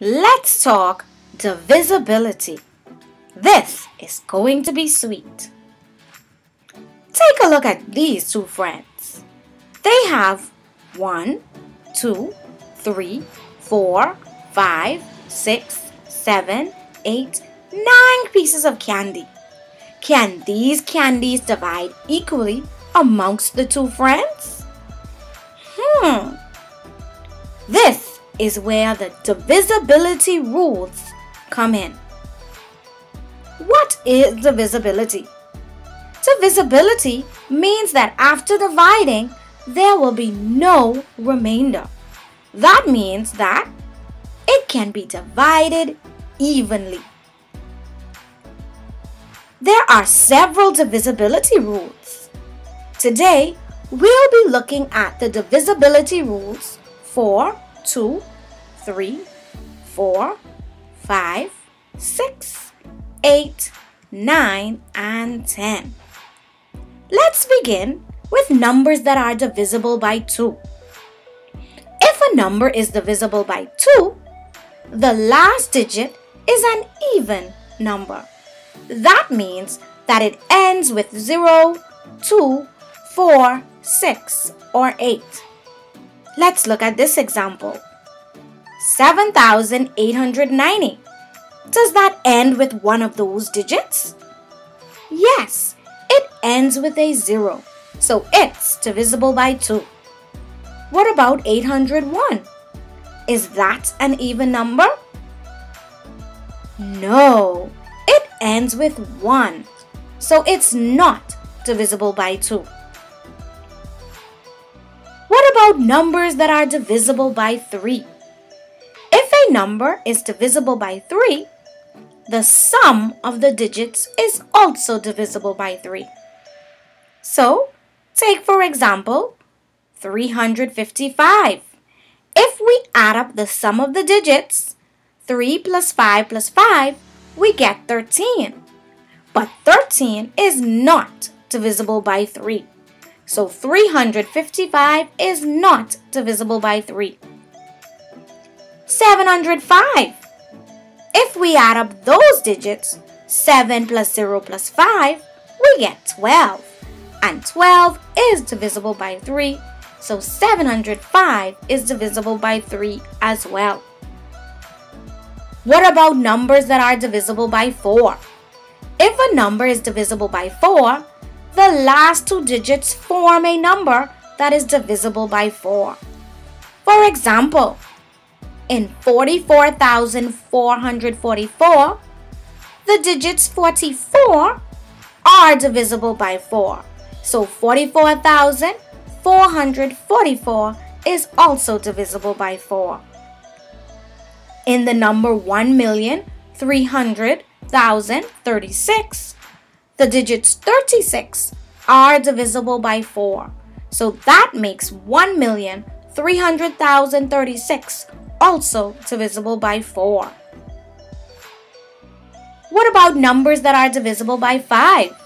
let's talk divisibility. This is going to be sweet. Take a look at these two friends. They have one, two, three, four, five, six, seven, eight, nine pieces of candy. Can these candies divide equally amongst the two friends? Hmm. This is where the divisibility rules come in. What is divisibility? Divisibility means that after dividing, there will be no remainder. That means that it can be divided evenly. There are several divisibility rules. Today, we'll be looking at the divisibility rules for 2, 3, 4, 5, 6, 8, 9, and 10. Let's begin with numbers that are divisible by 2. If a number is divisible by 2, the last digit is an even number. That means that it ends with 0, 2, 4, 6, or 8. Let's look at this example. 7,890. Does that end with one of those digits? Yes, it ends with a 0, so it's divisible by 2. What about 801? Is that an even number? No, it ends with 1, so it's not divisible by 2. What about numbers that are divisible by 3? If a number is divisible by 3, the sum of the digits is also divisible by 3. So, take for example 355. If we add up the sum of the digits, 3 plus 5 plus 5, we get 13. But 13 is not divisible by 3. So 355 is not divisible by 3. 705. If we add up those digits, 7 plus 0 plus 5, we get 12. And 12 is divisible by 3, so 705 is divisible by 3 as well. What about numbers that are divisible by 4? If a number is divisible by 4, the last two digits form a number that is divisible by 4. For example, in 44,444, the digits 44 are divisible by 4. So 44,444 is also divisible by 4. In the number 1,300,036, the digits 36 are divisible by 4. So that makes 1,300,036 also divisible by 4. What about numbers that are divisible by 5?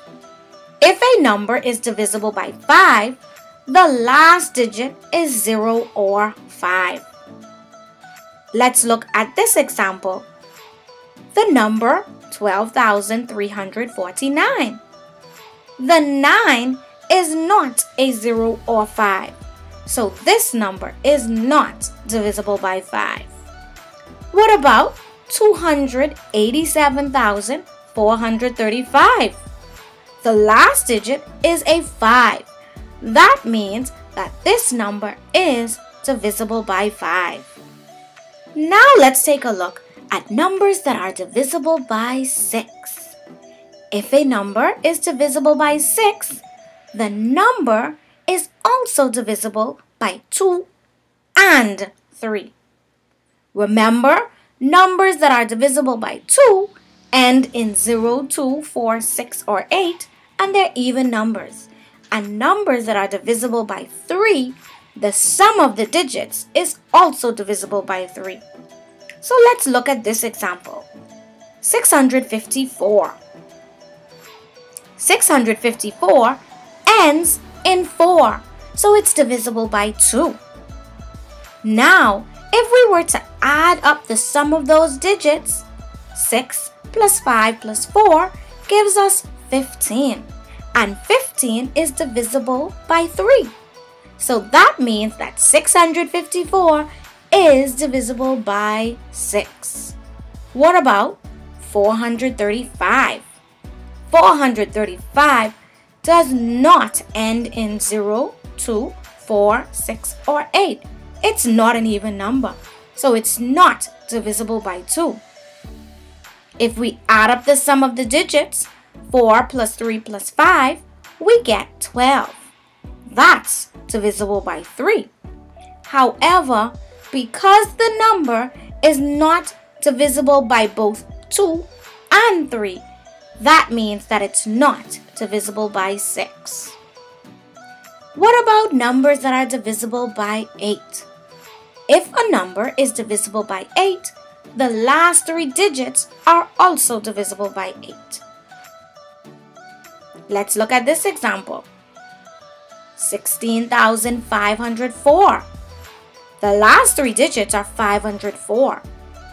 If a number is divisible by 5, the last digit is 0 or 5. Let's look at this example. The number 12,349. The 9 is not a 0 or 5. So this number is not divisible by 5. What about 287,435? The last digit is a 5. That means that this number is divisible by 5. Now let's take a look at numbers that are divisible by 6. If a number is divisible by 6, the number is also divisible by 2 and 3. Remember, numbers that are divisible by 2 end in 0, 2, 4, 6, or 8, and they're even numbers. And numbers that are divisible by 3, the sum of the digits is also divisible by 3. So let's look at this example. 654. 654 ends in 4, so it's divisible by 2. Now, If we were to add up the sum of those digits, 6 plus 5 plus 4 gives us 15. And 15 is divisible by 3. So that means that 654 is divisible by 6. What about 435? 435 does not end in 0, 2, 4, 6, or 8. It's not an even number, so it's not divisible by 2. If we add up the sum of the digits, 4 plus 3 plus 5, we get 12. That's divisible by 3. However, because the number is not divisible by both 2 and 3, that means that it's not divisible by 6. What about numbers that are divisible by 8? If a number is divisible by 8, the last three digits are also divisible by 8. Let's look at this example. 16,504. The last three digits are 504.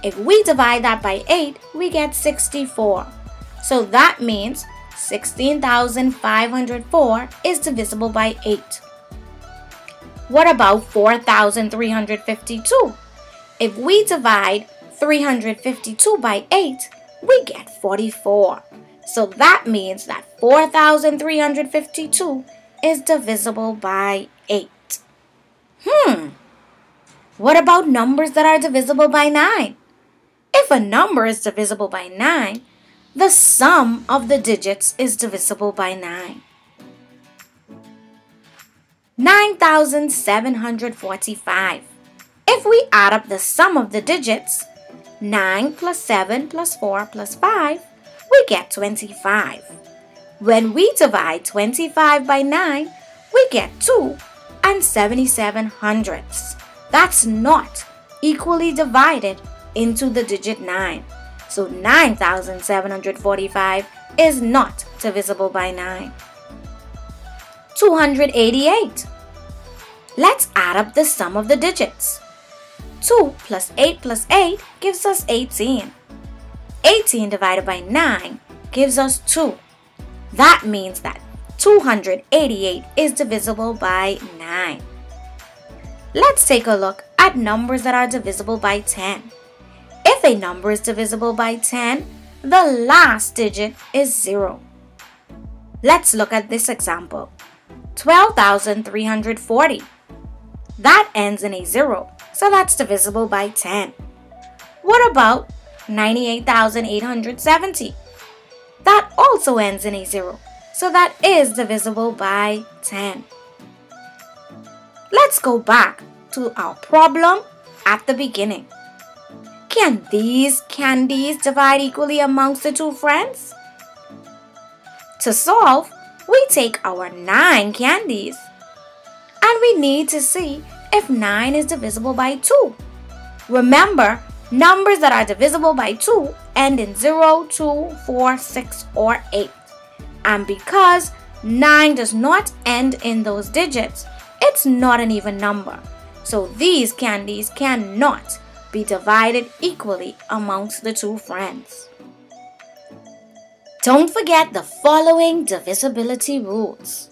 If we divide that by 8, we get 64. So that means 16,504 is divisible by 8. What about 4,352? If we divide 352 by 8, we get 44. So that means that 4,352 is divisible by 8. Hmm. What about numbers that are divisible by 9? If a number is divisible by 9, the sum of the digits is divisible by 9. 9,745. If we add up the sum of the digits, 9 plus 7 plus 4 plus 5, we get 25. When we divide 25 by 9, we get 2 and 77 hundredths. That's not equally divided into the digit 9. So 9,745 is not divisible by 9. 288. Let's add up the sum of the digits. 2 plus 8 plus 8 gives us 18. 18 divided by 9 gives us 2. That means that 288 is divisible by 9. Let's take a look at numbers that are divisible by 10. If a number is divisible by 10, the last digit is 0. Let's look at this example. 12,340. That ends in a 0, so that's divisible by 10. What about 98,870? That also ends in a 0, so that is divisible by 10. Let's go back to our problem at the beginning. Can these candies divide equally amongst the two friends? To solve, we take our 9 candies and we need to see if 9 is divisible by 2. Remember, numbers that are divisible by 2 end in 0, 2, 4, 6, or 8. And because 9 does not end in those digits, it's not an even number. So these candies cannot be divided equally amongst the two friends. Don't forget the following divisibility rules.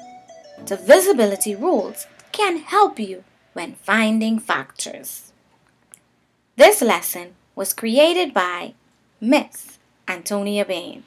Divisibility rules can help you when finding factors. This lesson was created by Miss Antonia Bain.